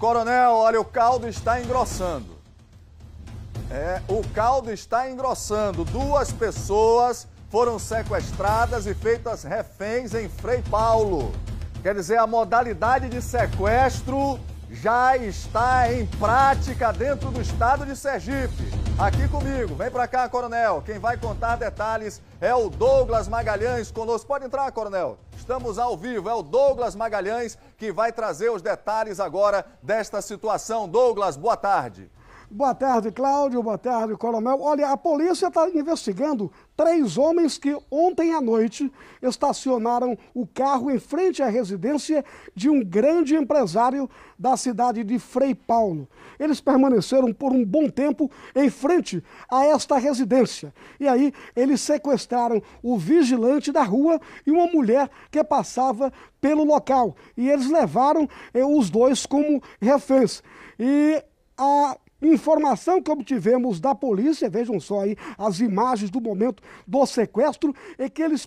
Coronel, olha, o caldo está engrossando. É, o caldo está engrossando. Duas pessoas foram sequestradas e feitas reféns em Frei Paulo. Quer dizer, a modalidade de sequestro já está em prática dentro do estado de Sergipe. Aqui comigo, vem para cá, Coronel. Quem vai contar detalhes é o Douglas Magalhães conosco. Pode entrar, Coronel. Estamos ao vivo, é o Douglas Magalhães que vai trazer os detalhes agora desta situação. Douglas, boa tarde. Boa tarde, Cláudio. Boa tarde, Coronel. Olha, a polícia está investigando três homens que ontem à noite estacionaram o carro em frente à residência de um grande empresário da cidade de Frei Paulo. Eles permaneceram por um bom tempo em frente a esta residência. E aí eles sequestraram o vigilante da rua e uma mulher que passava pelo local. E eles levaram eh, os dois como reféns. E a Informação que obtivemos da polícia, vejam só aí as imagens do momento do sequestro, é que eles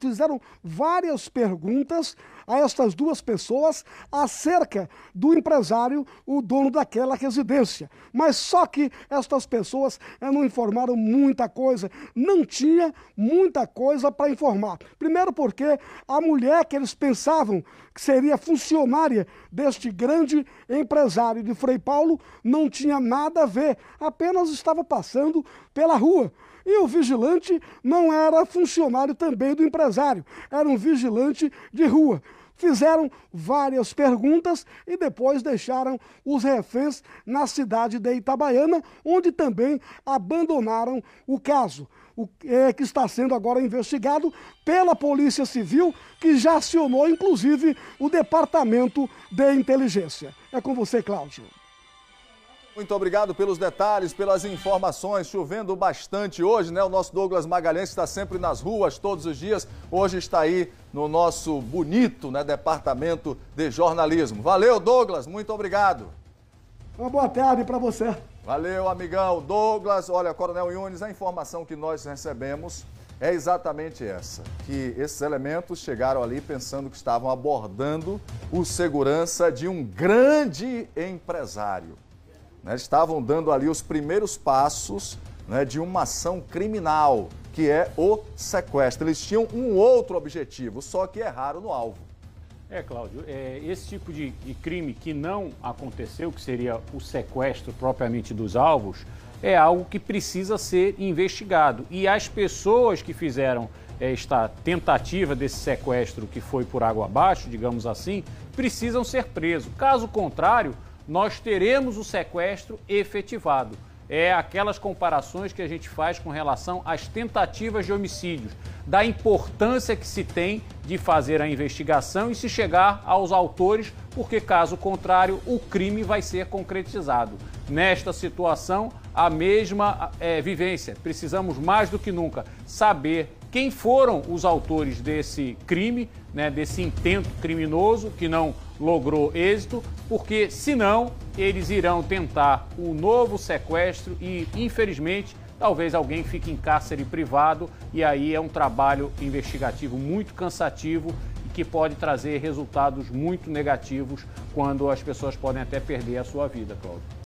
fizeram várias perguntas a estas duas pessoas acerca do empresário, o dono daquela residência. Mas só que estas pessoas eh, não informaram muita coisa, não tinha muita coisa para informar. Primeiro porque a mulher que eles pensavam que seria funcionária deste grande empresário de Frei Paulo não tinha nada a ver, apenas estava passando pela rua. E o vigilante não era funcionário também do empresário, era um vigilante de rua. Fizeram várias perguntas e depois deixaram os reféns na cidade de Itabaiana, onde também abandonaram o caso, o, é, que está sendo agora investigado pela Polícia Civil, que já acionou inclusive o Departamento de Inteligência. É com você, Cláudio. Muito obrigado pelos detalhes, pelas informações. Chovendo bastante hoje, né? O nosso Douglas Magalhães está sempre nas ruas todos os dias. Hoje está aí no nosso bonito né, departamento de jornalismo. Valeu, Douglas. Muito obrigado. Uma boa tarde para você. Valeu, amigão. Douglas, olha, Coronel Yunes, a informação que nós recebemos é exatamente essa: que esses elementos chegaram ali pensando que estavam abordando o segurança de um grande empresário né, estavam dando ali os primeiros passos né, de uma ação criminal, que é o sequestro. Eles tinham um outro objetivo, só que erraram no alvo. É, Cláudio, é, esse tipo de, de crime que não aconteceu, que seria o sequestro propriamente dos alvos, é algo que precisa ser investigado. E as pessoas que fizeram esta tentativa desse sequestro que foi por água abaixo, digamos assim, precisam ser presos. Caso contrário, nós teremos o sequestro efetivado. É aquelas comparações que a gente faz com relação às tentativas de homicídios, da importância que se tem de fazer a investigação e se chegar aos autores, porque caso contrário o crime vai ser concretizado. Nesta situação, a mesma é, vivência. Precisamos mais do que nunca saber quem foram os autores desse crime, né, desse intento criminoso que não logrou êxito, porque senão eles irão tentar um novo sequestro e, infelizmente, talvez alguém fique em cárcere privado e aí é um trabalho investigativo muito cansativo e que pode trazer resultados muito negativos quando as pessoas podem até perder a sua vida, Cláudio.